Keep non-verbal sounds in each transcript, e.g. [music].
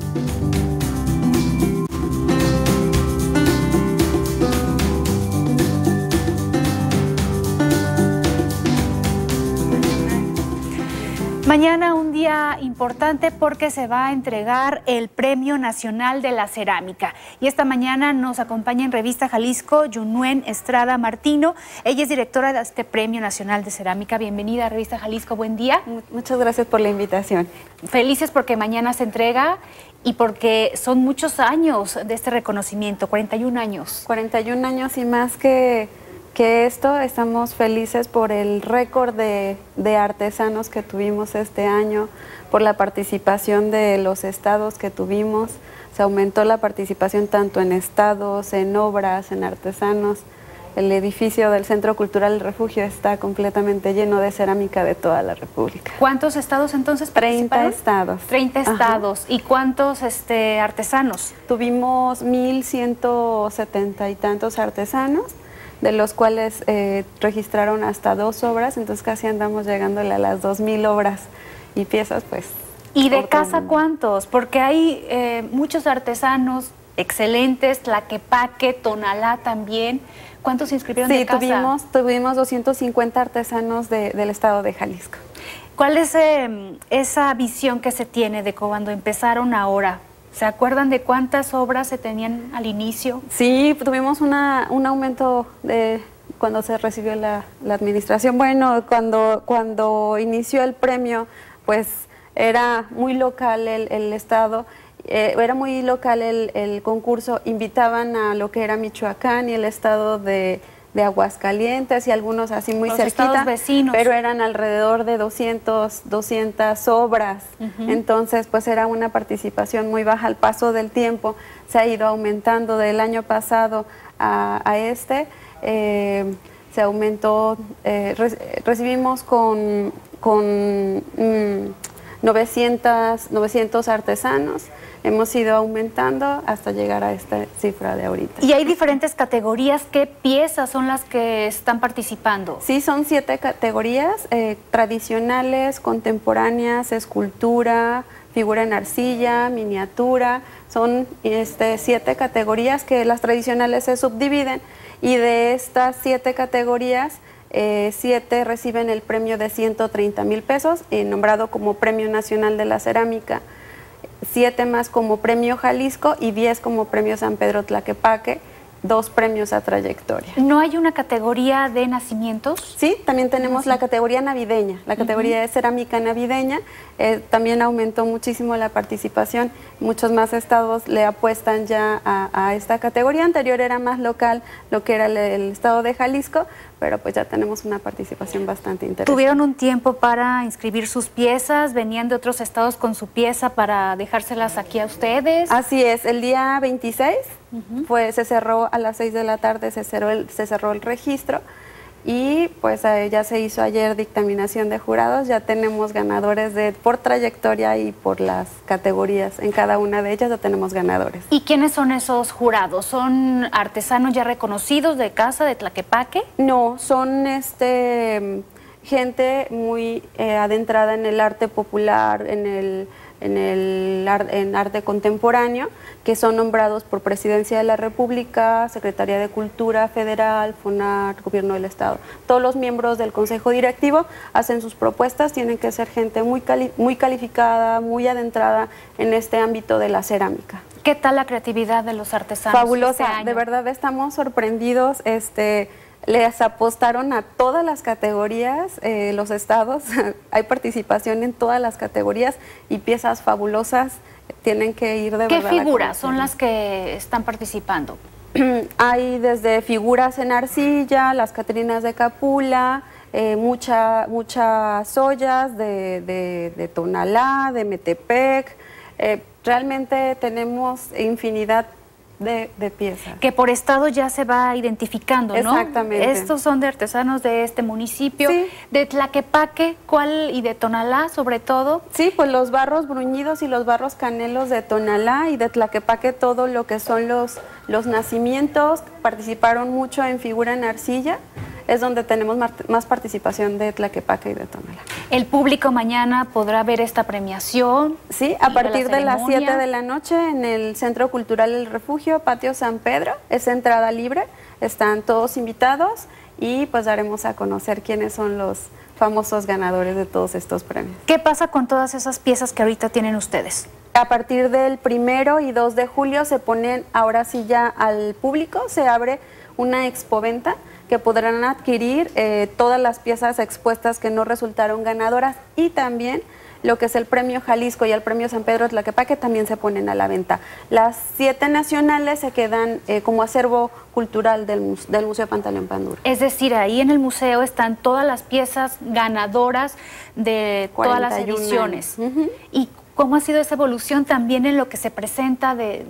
Thank you Mañana un día importante porque se va a entregar el Premio Nacional de la Cerámica. Y esta mañana nos acompaña en Revista Jalisco Yunuen Estrada Martino. Ella es directora de este Premio Nacional de Cerámica. Bienvenida a Revista Jalisco, buen día. Muchas gracias por la invitación. Felices porque mañana se entrega y porque son muchos años de este reconocimiento, 41 años. 41 años y más que que esto estamos felices por el récord de, artesanos que tuvimos este año, por la participación de los estados que tuvimos. Se aumentó la participación tanto en estados, en obras, en artesanos. El edificio del Centro Cultural El Refugio está completamente lleno de cerámica de toda la República. ¿Cuántos estados entonces participaron? 30 estados. 30 estados. ¿Y cuántos este, artesanos? Tuvimos 1.170 y tantos artesanos de los cuales eh, registraron hasta dos obras, entonces casi andamos llegándole a las dos mil obras y piezas, pues. ¿Y de casa cuántos? Porque hay eh, muchos artesanos excelentes, Tlaquepaque, Tonalá también. ¿Cuántos se inscribieron de casa? tuvimos, tuvimos 250 artesanos del estado de Jalisco. ¿Cuál es em, esa visión que se tiene de cuando empezaron ahora? ¿Se acuerdan de cuántas obras se tenían al inicio? Sí, tuvimos una, un aumento de cuando se recibió la, administración. Bueno, cuando, cuando inició el premio, pues era muy local el, estado, eh, era muy local el, el concurso, invitaban a lo que era Michoacán y el estado de de Aguascalientes y algunos así muy cerquita, vecinos. pero eran alrededor de 200, 200 obras. Entonces, pues era una participación muy baja. Al paso del tiempo se ha ido aumentando del año pasado a, este. Eh, se aumentó, eh, recibimos con, con 900, mm, 900 artesanos hemos ido aumentando hasta llegar a esta cifra de ahorita. ¿Y hay diferentes categorías? ¿Qué piezas son las que están participando? Sí, son siete categorías, eh, tradicionales, contemporáneas, escultura, figura en arcilla, miniatura, son este, siete categorías que las tradicionales se subdividen y de estas siete categorías, eh, siete reciben el premio de 130 mil pesos, eh, nombrado como Premio Nacional de la Cerámica. Siete más como premio Jalisco y diez como premio San Pedro Tlaquepaque, dos premios a trayectoria. ¿No hay una categoría de nacimientos? Sí, también tenemos la categoría navideña, la categoría de cerámica navideña. Eh, también aumentó muchísimo la participación. Muchos más estados le apuestan ya a, esta categoría. Anterior era más local, lo que era el, estado de Jalisco, pero pues ya tenemos una participación bastante interesante. ¿Tuvieron un tiempo para inscribir sus piezas? ¿Venían de otros estados con su pieza para dejárselas aquí a ustedes? Así es, el día 26 pues se cerró a las 6 de la tarde, se cerró el, se cerró el registro y pues eh, ya se hizo ayer dictaminación de jurados, ya tenemos ganadores de por trayectoria y por las categorías, en cada una de ellas ya tenemos ganadores. ¿Y quiénes son esos jurados? ¿Son artesanos ya reconocidos de casa de Tlaquepaque? No, son este gente muy eh, adentrada en el arte popular, en el en el en arte contemporáneo, que son nombrados por Presidencia de la República, Secretaría de Cultura Federal, FONAR, Gobierno del Estado. Todos los miembros del Consejo Directivo hacen sus propuestas, tienen que ser gente muy, muy calificada, muy adentrada en este ámbito de la cerámica. ¿Qué tal la creatividad de los artesanos? Fabulosa, este de verdad estamos sorprendidos. Este, les apostaron a todas las categorías, eh, los estados, [laughs] hay participación en todas las categorías y piezas fabulosas tienen que ir de ¿Qué figuras son las que están participando? [clears throat] hay desde figuras en arcilla, las Catrinas de Capula, eh, mucha, muchas ollas de, de, Tonalá, de Metepec. Eh, realmente tenemos infinidad de, de piezas. Que por estado ya se va identificando, ¿no? Exactamente. Estos son de artesanos de este municipio, de Tlaquepaque, ¿cuál? Y de Tonalá, sobre todo. Sí, pues los barros bruñidos y los barros canelos de Tonalá y de Tlaquepaque, todo lo que son los, los nacimientos, participaron mucho en figura en arcilla. Es donde tenemos más participación de Tlaquepaque y de Tonalá. ¿El público mañana podrá ver esta premiación? Sí, a partir de las 7 de la noche en el Centro Cultural El Refugio, Patio San Pedro, es entrada libre, están todos invitados y pues daremos a conocer quiénes son los famosos ganadores de todos estos premios. ¿Qué pasa con todas esas piezas que ahorita tienen ustedes? A partir del primero y 2 de julio se ponen ahora sí ya al público, se abre una expoventa que podrán adquirir eh, todas las piezas expuestas que no resultaron ganadoras y también lo que es el premio Jalisco y el premio San Pedro Tlaquepaque también se ponen a la venta. Las siete nacionales se quedan eh, como acervo cultural del, Museo Pantaleón Pandura. Es decir, ahí en el museo están todas las piezas ganadoras de todas las ediciones. ¿Y cómo ha sido esa evolución también en lo que se presenta de,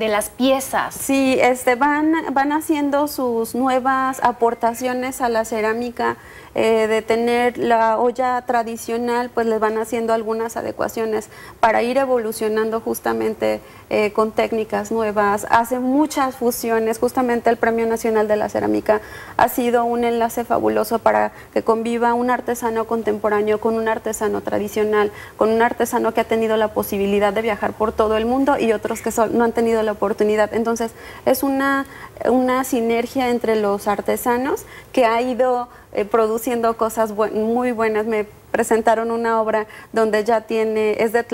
de las piezas. Sí, este, van, van haciendo sus nuevas aportaciones a la cerámica, eh, de tener la olla tradicional, pues les van haciendo algunas adecuaciones para ir evolucionando justamente eh, con técnicas nuevas. Hace muchas fusiones, justamente el Premio Nacional de la Cerámica ha sido un enlace fabuloso para que conviva un artesano contemporáneo con un artesano tradicional, con un artesano que ha tenido la posibilidad de viajar por todo el mundo y otros que no han tenido la oportunidad. Entonces, es una, una sinergia entre los artesanos que ha ido eh, produciendo cosas muy buenas. Me presentaron una obra donde ya tiene, es de,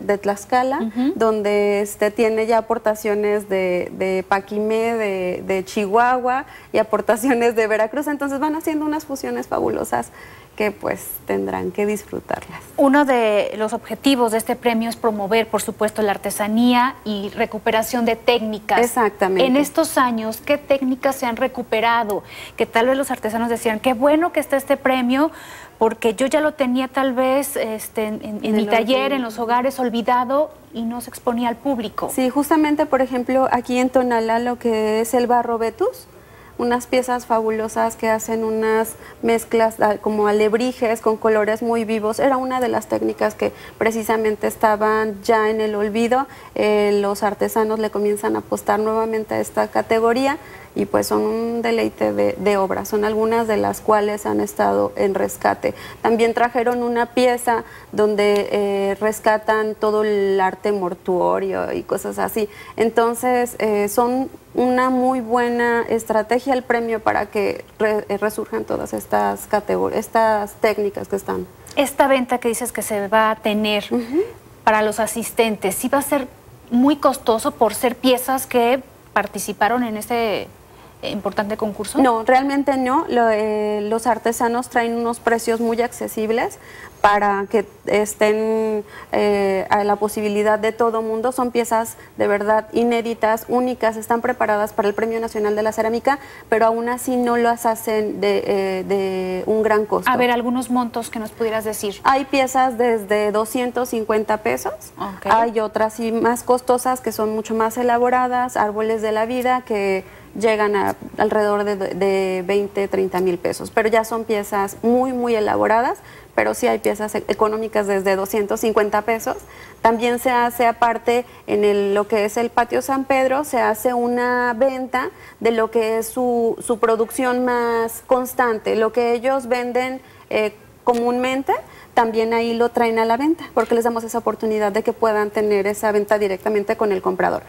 de Tlaxcala, donde este, tiene ya aportaciones de, de Paquimé, de, de Chihuahua y aportaciones de Veracruz. Entonces van haciendo unas fusiones fabulosas que pues tendrán que disfrutarlas. Uno de los objetivos de este premio es promover, por supuesto, la artesanía y recuperación de técnicas. Exactamente. En estos años, ¿qué técnicas se han recuperado? Que tal vez los artesanos decían, qué bueno que está este premio, porque yo ya lo tenía tal vez este, en, mi taller, en los hogares, olvidado y no se exponía al público. Sí, justamente, por ejemplo, aquí en Tonalá lo que es el barro Betus, unas piezas fabulosas que hacen unas mezclas ah, como alebrijes con colores muy vivos. Era una de las técnicas que precisamente estaban ya en el olvido. Eh, los artesanos le comienzan a apostar nuevamente a esta categoría y pues son un deleite de, obras, son algunas de las cuales han estado en rescate. También trajeron una pieza donde eh, rescatan todo el arte mortuorio y cosas así. Entonces eh, son una muy buena estrategia el premio para que eh, resurjan todas estas categorías, estas técnicas que están. Esta venta que dices que se va a tener para los asistentes, ¿sí va a ser muy costoso por ser piezas que participaron en este importante concurso? No, realmente no. Eh, los artesanos traen unos precios muy accesibles para que estén eh, a la posibilidad de todo mundo. Son piezas de verdad inéditas, únicas, están preparadas para el Premio Nacional de la Cerámica, pero aún así no las hacen de, eh, un gran costo. A ver, algunos montos que nos pudieras decir. Hay piezas desde 250 pesos, hay otras y más costosas que son mucho más elaboradas, árboles de la vida que llegan a alrededor de, de 20, 30 mil pesos, pero ya son piezas muy, muy elaboradas, pero sí hay piezas e-, económicas desde 250 pesos. También se hace aparte en el, lo que es el patio San Pedro, se hace una venta de lo que es su, su producción más constante, lo que ellos venden eh, comúnmente también ahí lo traen a la venta, porque les damos esa oportunidad de que puedan tener esa venta directamente con el comprador.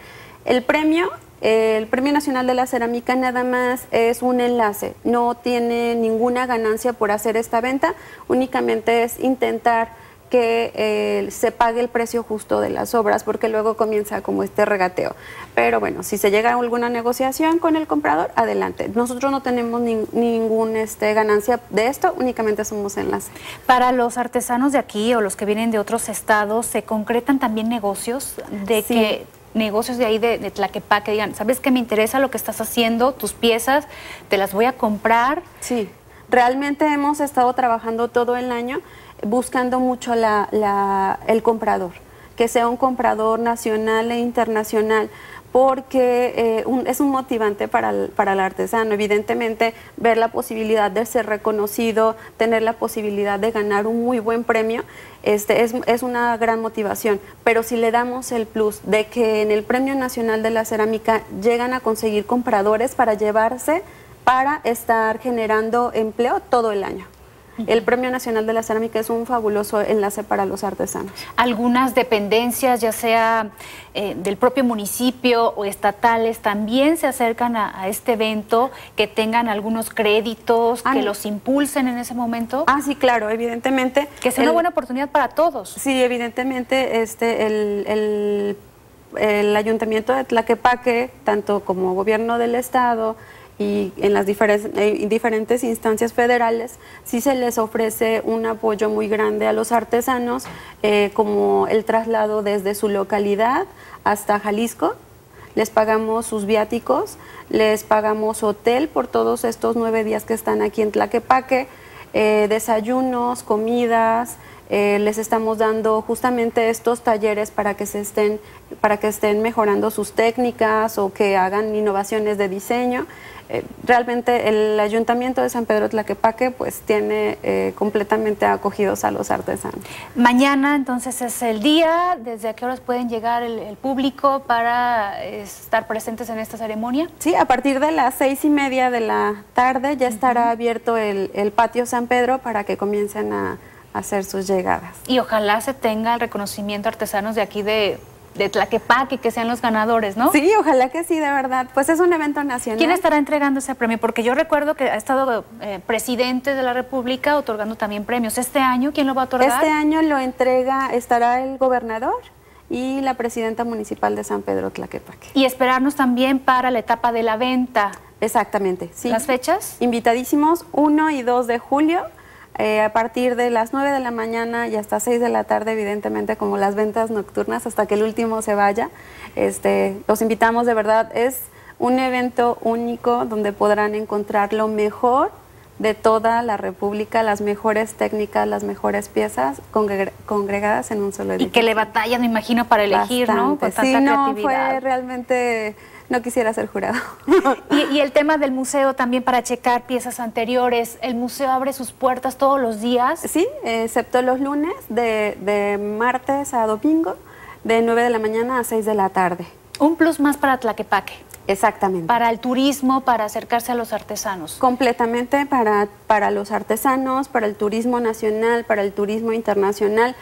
El premio, el Premio Nacional de la Cerámica nada más es un enlace, no tiene ninguna ganancia por hacer esta venta, únicamente es intentar que eh, se pague el precio justo de las obras, porque luego comienza como este regateo. Pero bueno, si se llega a alguna negociación con el comprador, adelante. Nosotros no tenemos ninguna este, ganancia de esto, únicamente somos enlace. Para los artesanos de aquí o los que vienen de otros estados, ¿se concretan también negocios de que negocios de ahí de, de Tlaquepaque digan, ¿sabes qué me interesa lo que estás haciendo? Tus piezas, te las voy a comprar. Sí, realmente hemos estado trabajando todo el año buscando mucho la, el comprador, que sea un comprador nacional e internacional porque eh, es un motivante para el, para el artesano. Evidentemente, ver la posibilidad de ser reconocido, tener la posibilidad de ganar un muy buen premio, este, es, es, una gran motivación. Pero si le damos el plus de que en el Premio Nacional de la Cerámica llegan a conseguir compradores para llevarse para estar generando empleo todo el año. El Premio Nacional de la Cerámica es un fabuloso enlace para los artesanos. Algunas dependencias, ya sea eh, del propio municipio o estatales, también se acercan a, este evento, que tengan algunos créditos, que los impulsen en ese momento. Ah, sí, claro, evidentemente. Que sea una buena oportunidad para todos. Sí, evidentemente este, el, el Ayuntamiento de Tlaquepaque, tanto como gobierno del Estado, y en las diferentes, eh, diferentes instancias federales sí se les ofrece un apoyo muy grande a los artesanos, eh, como el traslado desde su localidad hasta Jalisco. Les pagamos sus viáticos, les pagamos hotel por todos estos nueve días que están aquí en Tlaquepaque, eh, desayunos, comidas, les estamos dando justamente estos talleres para que se estén para que estén mejorando sus técnicas o que hagan innovaciones de diseño eh, realmente el Ayuntamiento de San Pedro Tlaquepaque pues tiene eh, completamente acogidos a los artesanos. Mañana entonces es el día, ¿desde a qué horas pueden llegar el, público para estar presentes en esta ceremonia? Sí, a partir de las seis y media de la tarde ya estará abierto el, el patio San Pedro para que comiencen a hacer sus llegadas. Y ojalá se tenga el reconocimiento artesanos de aquí de de Tlaquepaque, que sean los ganadores, ¿no? Sí, ojalá que sí, de verdad. Pues es un evento nacional. ¿Quién estará entregando ese premio? Porque yo recuerdo que ha estado eh, presidente de la República otorgando también premios. ¿Este año quién lo va a otorgar? Este año lo entrega, estará el gobernador y la presidenta municipal de San Pedro Tlaquepaque. Y esperarnos también para la etapa de la venta. Exactamente, sí. ¿Las fechas? Invitadísimos 1 y 2 de julio eh, a partir de las 9 de la mañana y hasta 6 de la tarde, evidentemente, como las ventas nocturnas, hasta que el último se vaya. Este, los invitamos de verdad, es un evento único donde podrán encontrar lo mejor de toda la República, las mejores técnicas, las mejores piezas congregadas en un solo edificio. Y que le batallan, me imagino, para elegir, ¿no? Con tanta sí, no, fue realmente no quisiera ser jurado. [laughs] y, el tema del museo también para checar piezas anteriores, ¿el museo abre sus puertas todos los días? Sí, excepto los lunes, de, de martes a domingo, de 9 de la mañana a 6 de la tarde. Un plus más para Tlaquepaque. Exactamente. Para el turismo, para acercarse a los artesanos. Completamente para, para los artesanos, para el turismo nacional, para el turismo internacional.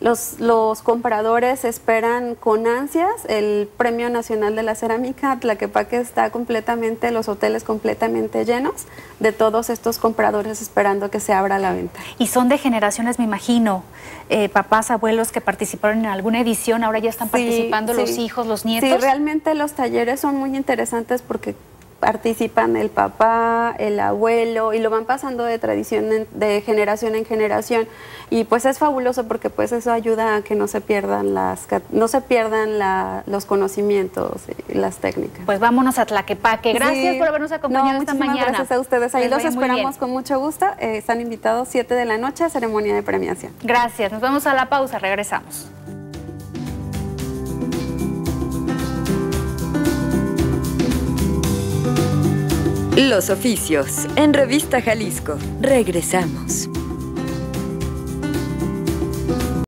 Los, los, compradores esperan con ansias el Premio Nacional de la Cerámica. Tlaquepaque está completamente, los hoteles completamente llenos de todos estos compradores esperando que se abra la venta. Y son de generaciones, me imagino, eh, papás, abuelos que participaron en alguna edición, ahora ya están participando los hijos, los nietos. Sí, realmente los talleres son muy interesantes porque participan el papá, el abuelo y lo van pasando de tradición de generación en generación y pues es fabuloso porque pues eso ayuda a que no se pierdan las no se pierdan los conocimientos y las técnicas. Pues vámonos a Tlaquepaque. Gracias por habernos acompañado esta mañana. Gracias a ustedes. Ahí los esperamos con mucho gusto. Eh, están invitados 7 de la noche a ceremonia de premiación. Gracias. Nos vamos a la pausa. Regresamos. Los oficios en Revista Jalisco. Regresamos.